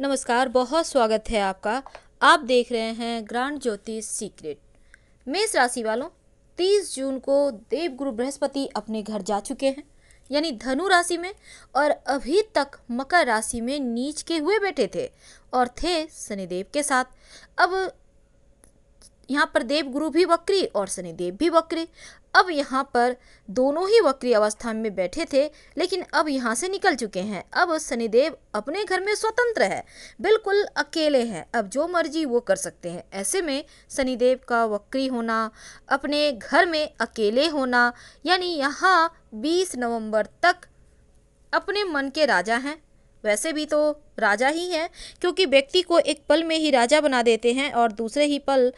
नमस्कार, बहुत स्वागत है आपका। आप देख रहे हैं ग्रांड ज्योतिष सीक्रेट। मेष राशि वालों 30 जून को देव गुरु बृहस्पति अपने घर जा चुके हैं। यानी धनु राशि में और अभी तक मकर राशि में नीच के हुए बैठे थे और थे शनिदेव के साथ। अब यहाँ पर देव गुरु भी वक्री और शनिदेव भी वक्री। अब यहाँ पर दोनों ही वक्री अवस्था में बैठे थे, लेकिन अब यहाँ से निकल चुके हैं। अब शनिदेव अपने घर में स्वतंत्र है, बिल्कुल अकेले हैं। अब जो मर्ज़ी वो कर सकते हैं। ऐसे में शनिदेव का वक्री होना, अपने घर में अकेले होना, यानी यहाँ 20 नवंबर तक अपने मन के राजा हैं। वैसे भी तो राजा ही हैं, क्योंकि व्यक्ति को एक पल में ही राजा बना देते हैं और दूसरे ही पल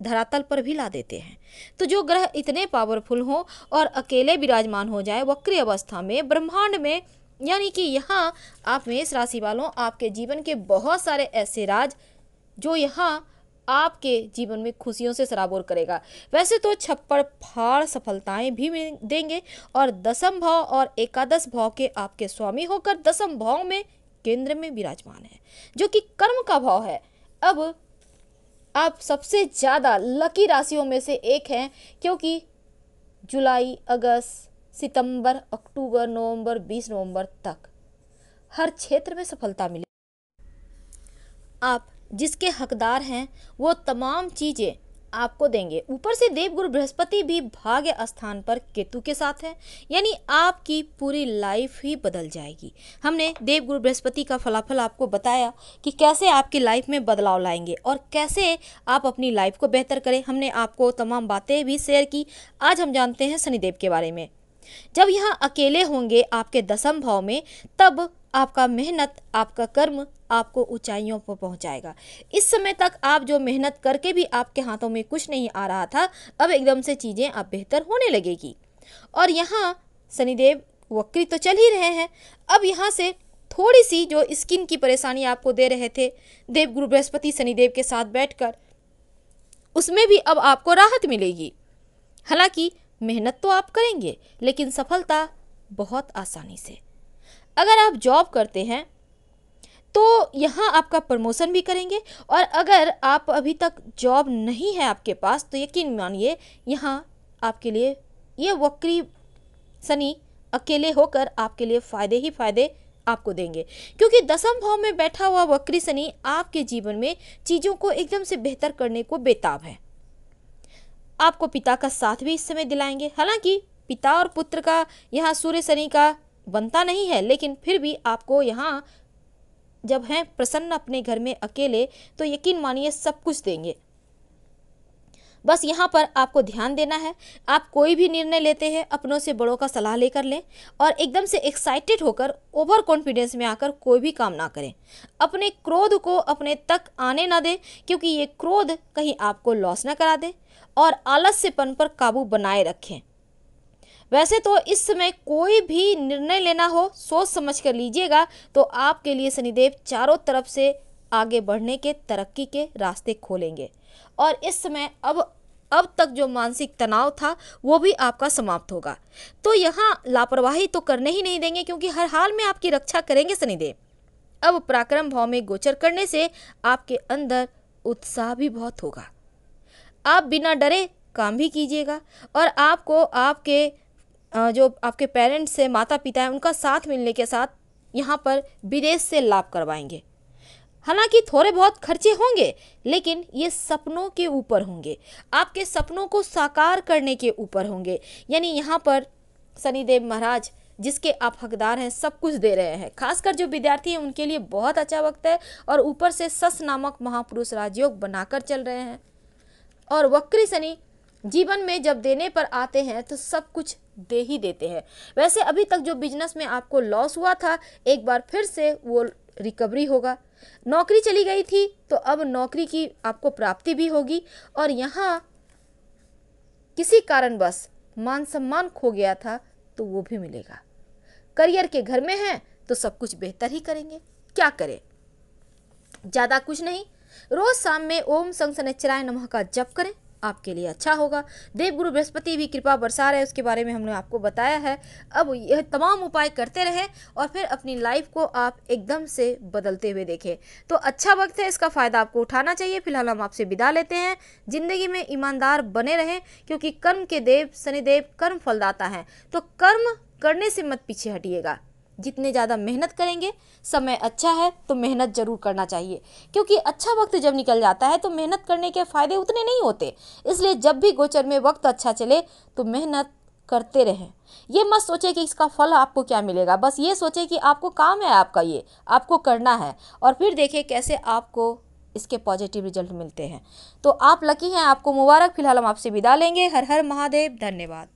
धरातल पर भी ला देते हैं। तो जो ग्रह इतने पावरफुल हों और अकेले विराजमान हो जाए, वक्री अवस्था में, ब्रह्मांड में, यानी कि यहाँ आप मेष राशि वालों, आपके जीवन के बहुत सारे ऐसे राज जो यहाँ आपके जीवन में खुशियों से सराबोर करेगा। वैसे तो छप्पड़ फाड़ सफलताएँ भी देंगे और दसम भाव और एकादश भाव के आपके स्वामी होकर दसम भाव में केंद्र में विराजमान है, जो कि कर्म का भाव है। अब आप सबसे ज़्यादा लकी राशियों में से एक हैं, क्योंकि जुलाई, अगस्त, सितंबर, अक्टूबर, नवंबर 20 नवंबर तक हर क्षेत्र में सफलता मिली। आप जिसके हकदार हैं, वो तमाम चीज़ें आपको देंगे। ऊपर से देवगुरु बृहस्पति भी भाग्य स्थान पर केतु के साथ है, यानी आपकी पूरी लाइफ ही बदल जाएगी। हमने देवगुरु बृहस्पति का फलाफल आपको बताया कि कैसे आपकी लाइफ में बदलाव लाएँगे और कैसे आप अपनी लाइफ को बेहतर करें। हमने आपको तमाम बातें भी शेयर की। आज हम जानते हैं शनिदेव के बारे में। जब यहाँ अकेले होंगे आपके दसम भाव में, तब आपका मेहनत, आपका कर्म आपको ऊंचाइयों पर पहुंचाएगा। इस समय तक आप जो मेहनत करके भी आपके हाथों में कुछ नहीं आ रहा था, अब एकदम से चीज़ें अब बेहतर होने लगेगी। और यहाँ शनिदेव वक्री तो चल ही रहे हैं। अब यहाँ से थोड़ी सी जो स्किन की परेशानी आपको दे रहे थे, देव गुरु बृहस्पति शनिदेव के साथ बैठकर, उसमें भी अब आपको राहत मिलेगी। हालाँकि मेहनत तो आप करेंगे, लेकिन सफलता बहुत आसानी से। अगर आप जॉब करते हैं तो यहाँ आपका प्रमोशन भी करेंगे, और अगर आप अभी तक जॉब नहीं है आपके पास तो यकीन मानिए, यहाँ आपके लिए ये वक्री शनि अकेले होकर आपके लिए फ़ायदे ही फ़ायदे आपको देंगे। क्योंकि दसम भाव में बैठा हुआ वक्री शनि आपके जीवन में चीज़ों को एकदम से बेहतर करने को बेताब है। आपको पिता का साथ भी इस समय दिलाएँगे। हालाँकि पिता और पुत्र का यहाँ सूर्य शनि का बनता नहीं है, लेकिन फिर भी आपको यहाँ जब हैं प्रसन्न अपने घर में अकेले तो यकीन मानिए सब कुछ देंगे। बस यहाँ पर आपको ध्यान देना है। आप कोई भी निर्णय लेते हैं, अपनों से बड़ों का सलाह लेकर लें और एकदम से एक्साइटेड होकर ओवर कॉन्फिडेंस में आकर कोई भी काम ना करें। अपने क्रोध को अपने तक आने ना दें, क्योंकि ये क्रोध कहीं आपको लॉस ना करा दे और आलस्यपन पर काबू बनाए रखें। वैसे तो इस समय कोई भी निर्णय लेना हो, सोच समझ कर लीजिएगा तो आपके लिए शनिदेव चारों तरफ़ से आगे बढ़ने के, तरक्की के रास्ते खोलेंगे। और इस समय अब अब तक जो मानसिक तनाव था, वो भी आपका समाप्त होगा। तो यहाँ लापरवाही तो करने ही नहीं देंगे, क्योंकि हर हाल में आपकी रक्षा करेंगे शनिदेव। अब पराक्रम भाव में गोचर करने से आपके अंदर उत्साह भी बहुत होगा। आप बिना डरे काम भी कीजिएगा, और आपको आपके जो आपके पेरेंट्स से माता पिता हैं, उनका साथ मिलने के साथ यहाँ पर विदेश से लाभ करवाएँगे। हालाँकि थोड़े बहुत खर्चे होंगे, लेकिन ये सपनों के ऊपर होंगे। आपके सपनों को साकार करने के ऊपर होंगे। यानी यहाँ पर शनिदेव महाराज, जिसके आप हकदार हैं, सब कुछ दे रहे हैं। खासकर जो विद्यार्थी हैं, उनके लिए बहुत अच्छा वक्त है और ऊपर से सस नामक महापुरुष राजयोग बनाकर चल रहे हैं। और वक्री शनि, जीवन में जब देने पर आते हैं तो सब कुछ दे ही देते हैं। वैसे अभी तक जो बिज़नेस में आपको लॉस हुआ था, एक बार फिर से वो रिकवरी होगा। नौकरी चली गई थी तो अब नौकरी की आपको प्राप्ति भी होगी और यहाँ किसी कारणवश मान सम्मान खो गया था तो वो भी मिलेगा। करियर के घर में हैं तो सब कुछ बेहतर ही करेंगे। क्या करें? ज़्यादा कुछ नहीं। रोज़ शाम में ओम संग सनचराय नमः का जप करें। आपके लिए अच्छा होगा। देवगुरु बृहस्पति भी कृपा बरसा रहे उसके बारे में हमने आपको बताया है। अब यह तमाम उपाय करते रहें और फिर अपनी लाइफ को आप एकदम से बदलते हुए देखें। तो अच्छा वक्त है, इसका फ़ायदा आपको उठाना चाहिए। फ़िलहाल हम आपसे विदा लेते हैं। ज़िंदगी में ईमानदार बने रहें, क्योंकि कर्म के देव, शनिदेव कर्म फलदाता है। तो कर्म करने से मत पीछे हटिएगा। जितने ज़्यादा मेहनत करेंगे, समय अच्छा है तो मेहनत ज़रूर करना चाहिए। क्योंकि अच्छा वक्त जब निकल जाता है तो मेहनत करने के फ़ायदे उतने नहीं होते। इसलिए जब भी गोचर में वक्त अच्छा चले तो मेहनत करते रहें। ये मत सोचे कि इसका फल आपको क्या मिलेगा। बस ये सोचे कि आपको काम है आपका ये, आपको करना है। और फिर देखें कैसे आपको इसके पॉजिटिव रिज़ल्ट मिलते हैं। तो आप लकी हैं, आपको मुबारक। फ़िलहाल हम आपसे विदा लेंगे। हर हर महादेव, धन्यवाद।